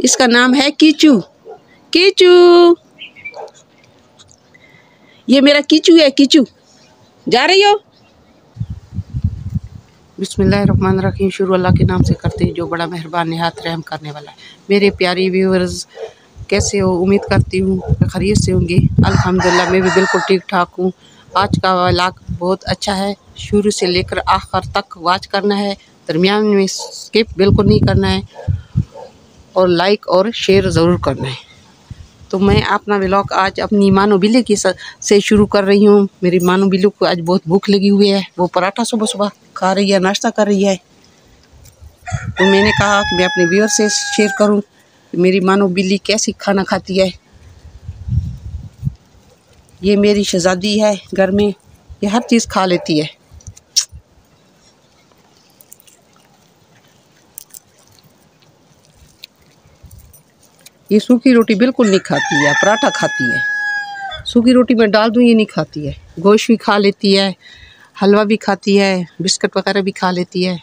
इसका नाम है कीचू। कीचू। ये मेरा कीचू है, कीचू। जा रही हो? बिस्मिल्लाहिर्रहमानिर्रहीम, शुरू अल्लाह के नाम से करते हैं जो बड़ा मेहरबान, निहात रहम करने वाला है। मेरे प्यारे व्यूवर्स कैसे हो? उम्मीद करती हूँ खरीद से होंगे। अल्हम्दुलिल्लाह, मैं भी बिल्कुल ठीक ठाक हूँ। आज का व्लॉग बहुत अच्छा है। शुरू से लेकर आखिर तक वाच करना है। दरमियान में स्किप बिल्कुल नहीं करना है। और लाइक और शेयर ज़रूर करना है। तो मैं अपना ब्लॉग आज अपनी मानो बिल्ली की से शुरू कर रही हूँ। मेरी मानो बिल्ली को आज बहुत भूख लगी हुई है। वो पराठा सुबह सुबह खा रही है, नाश्ता कर रही है। तो मैंने कहा कि मैं अपने व्यूअर से शेयर करूँ मेरी मानो बिल्ली कैसी खाना खाती है। ये मेरी शहजादी है, घर में ये हर चीज़ खा लेती है। ये सूखी रोटी बिल्कुल नहीं खाती है, पराठा खाती है। सूखी रोटी में डाल दूँ, ये नहीं खाती है। गोश्त भी खा लेती है, हलवा भी खाती है, बिस्किट वगैरह भी खा लेती है।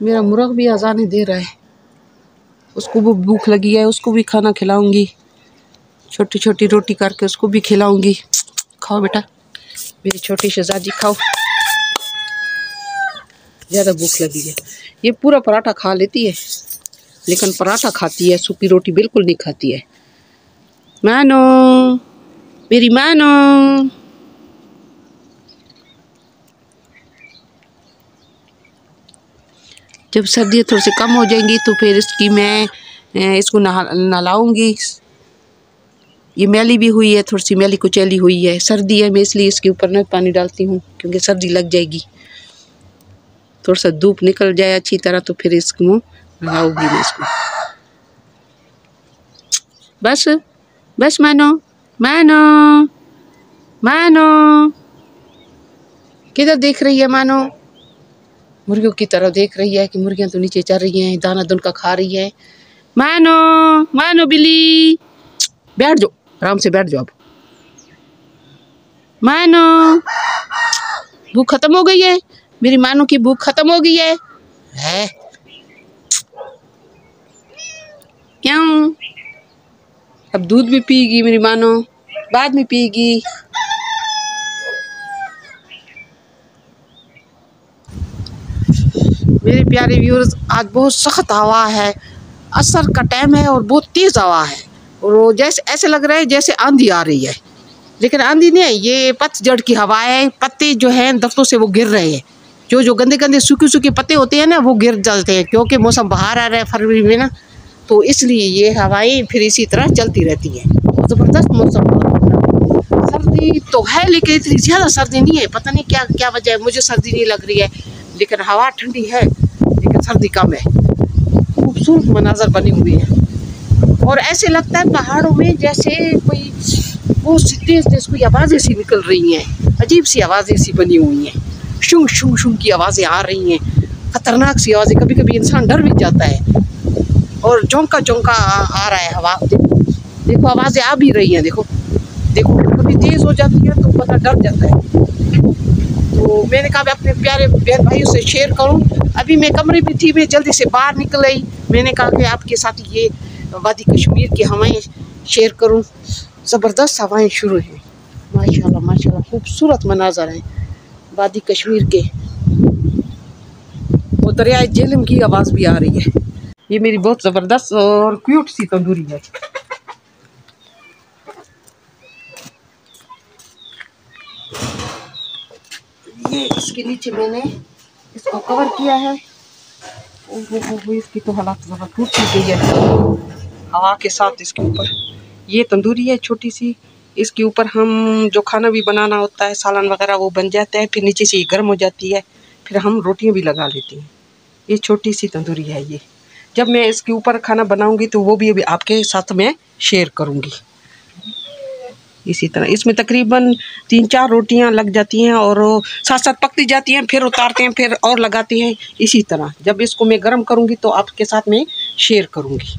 मेरा मुर्ग भी आज़ानी दे रहा है। उसको भी भूख लगी है, उसको भी खाना खिलाऊँगी। छोटी छोटी रोटी करके उसको भी खिलाऊँगी। खाओ बेटा। मेरी छोटी शहजादी खाओ। ज़्यादा भूख लगी है। ये पूरा पराठा खा लेती है, लेकिन पराठा खाती है, सूखी रोटी बिल्कुल नहीं खाती है। मानो, मेरी मानो। जब सर्दियाँ थोड़ी सी कम हो जाएँगी तो फिर इसकी मैं इसको नहा, नहलाऊँगी। ये मैली भी हुई है, थोड़ी सी मैली कुचैली हुई है। सर्दी है, मैं इसलिए इसके ऊपर न पानी डालती हूँ, क्योंकि सर्दी लग जाएगी। थोड़ा सा धूप निकल जाए अच्छी तरह तो फिर इसको नहाऊँगी मैं इसको। बस बस मानो मानो मानो। किधर देख रही है मानो? मुर्गियों की तरह देख रही है कि मुर्गियाँ तो नीचे चल रही हैं, दाना दुन का खा रही है। मानो मानो बिल्ली, बैठ जाओ। आराम से बैठ जाओ आप मानो भूख खत्म हो गई है। मेरी मानो की भूख खत्म हो गई है, है? क्यों? अब दूध भी पिएगी मेरी मानो बाद में पिएगी। मेरे प्यारे व्यूअर्स आज बहुत सख्त हवा है। असर का टाइम है और बहुत तेज़ हवा है। और जैसे, ऐसे लग रहा है जैसे आंधी आ रही है। लेकिन आंधी नहीं है, ये पतझड़ की हवा है, पत्ते जो हैं दफ्तों से वो गिर रहे हैं। जो जो गंदे गंदे सूखे सूखे पत्ते होते हैं ना, वो गिर जाते हैं, क्योंकि मौसम बाहर आ रहा है फरवरी में ना। तो इसलिए ये हवाएँ फिर इसी तरह चलती रहती हैं। ज़बरदस्त मौसम सर्दी तो है, लेकिन इतनी ज़्यादा सर्दी नहीं है। पता नहीं क्या क्या वजह है, मुझे सर्दी नहीं लग रही है। लेकिन हवा ठंडी है, लेकिन सर्दी कम है। खूबसूरत मनाजर बनी हुई है। और ऐसे लगता है पहाड़ों में जैसे कोई वो तेज तेज कोई आवाज़ें सी निकल रही हैं अजीब सी आवाज़ें सी बनी हुई हैं। शुंग शुंग शुंग की आवाज़ें आ रही हैं। ख़तरनाक सी आवाज़ें कभी कभी इंसान डर भी जाता है। और चौंका चौंका आ, आ रहा है हवा। देखो देखो आवाज़ें आ भी रही हैं देखो। देखो कभी तेज़ हो जाती है तो पता डर जाता है। तो मैंने कहा अपने प्यारे बहन भाइयों से शेयर करूँ। अभी मैं कमरे में थी मैं जल्दी से बाहर निकल आई। मैंने कहा कि आपके साथ ये वादी कश्मीर की हवाएँ शेयर करूँ। ज़बरदस्त हवाएँ शुरू हैं। माशाल्लाह माशाल्लाह खूबसूरत मनाजर हैं। वादी कश्मीर के वो दरिया जेलम की आवाज़ भी आ रही है। ये मेरी बहुत ज़बरदस्त और क्यूट सी तंदूरी है। ये इसके नीचे मैंने इसको कवर किया है। ओ, ओ, ओ, इसकी तो हालात ज़रा टूट गई है। हवा के साथ इसके ऊपर। ये तंदूरी है छोटी सी। इसके ऊपर हम जो खाना भी बनाना होता है, सालन वगैरह, वो बन जाता है। फिर नीचे से ये गर्म हो जाती है। फिर हम रोटियाँ भी लगा लेते हैं। ये छोटी सी तंदूरी है ये। जब मैं इसके ऊपर खाना बनाऊँगी तो वो भी अभी आपके साथ में शेयर करूँगी। इसी तरह। इसमें तकरीबन तीन चार रोटियाँ लग जाती हैं और साथ साथ पकती जाती हैं, फिर उतारते हैं, फिर और लगाते हैं। इसी तरह। जब इसको मैं गर्म करूँगी तो आपके साथ में शेयर करूँगी।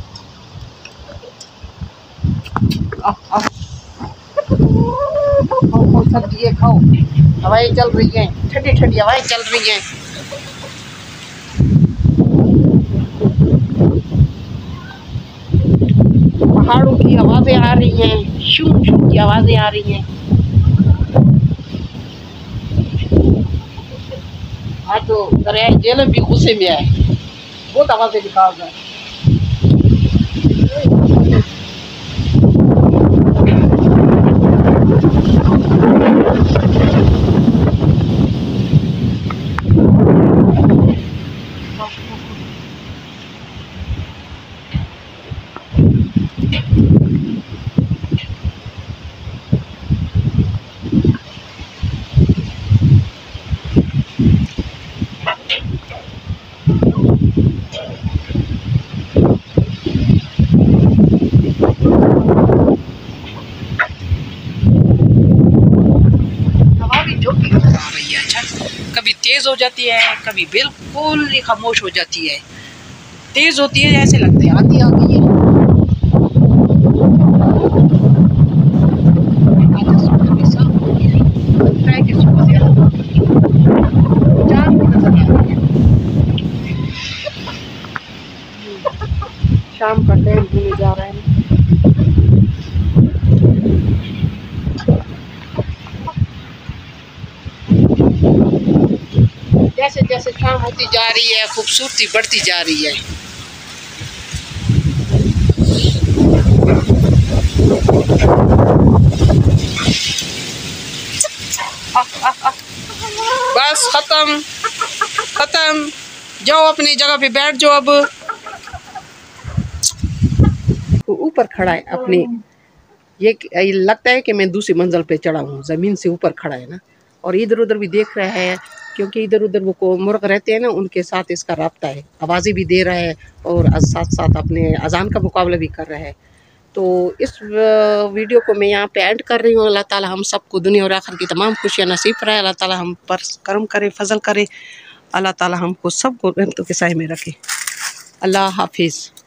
खाओ सब्ज़ी खाओ हवाएँ चल रही हैं ठंडी ठंडी हवाएँ चल रही हैं पहाड़ों की आवाज़ें आ रही हैं शूम शूम की आवाज़ें आ रही हैं आज तो दरिया जेल भी गुस्से में आए। बहुत आवाज़ें निकाल रहा है। कभी तेज हो जाती है, कभी बिल्कुल ही खामोश हो जाती है। तेज होती है, ऐसे लगता है, आती आ गई है। शाम का टाइम होने जा रहे है जैसे जैसे शाम होती जा रही है, खूबसूरती बढ़ती जा रही है। बस खत्म खत्म। जाओ अपनी जगह पे बैठ जाओ अब। ऊपर खड़ा है अपने। ये ये लगता है कि मैं दूसरी मंजिल पे चढ़ा हूँ, ज़मीन से ऊपर खड़ा है ना। और इधर उधर भी देख रहा है। क्योंकि इधर उधर वो मुर्ग रहते हैं ना, उनके साथ इसका रबता है। आवाज़ें भी दे रहा है और साथ साथ अपने अजान का मुकाबला भी कर रहा है। तो इस वीडियो को मैं यहाँ पे एंड कर रही हूँ। अल्लाह ताला हम सबको दुनिया और आखिर की तमाम खुशियाँ नसीब कराए। अल्लाह ताला हम पर करम करे, फजल करे। अल्लाह ताला हमको सबको रहमतों के साय में रखे। अल्लाह हाफिज़।